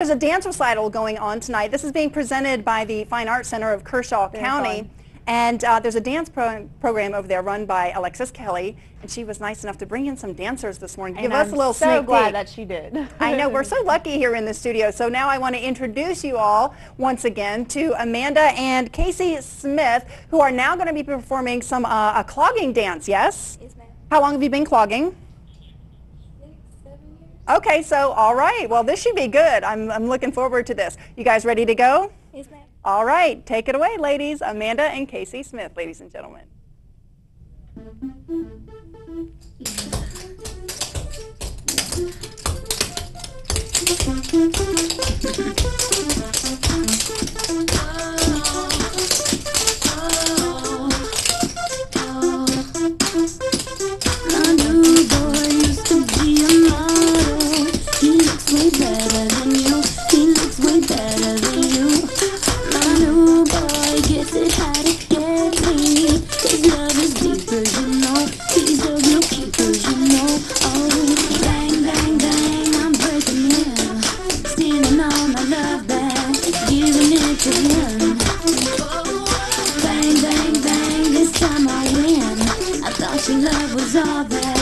There's a dance recital going on tonight. This is being presented by the Fine Arts Center of Kershaw Very County. fun. And uh, there's a dance pro- program over there run by Alexis Kelly, and she was nice enough to bring in some dancers this morning. to Give us I'm a little so sneak glad that she did. I know, we're so lucky here in the studio. So now I want to introduce you all once again to Amanda and Casey Smith, who are now going to be performing some uh, a clogging dance, yes? Yes, ma'am. How long have you been clogging? Six, seven years. Okay, so all right. Well, this should be good. I'm, I'm looking forward to this. You guys ready to go? Yes, ma'am. All right, take it away, ladies. Amanda and Casey Smith, ladies and gentlemen. i thought your love was all that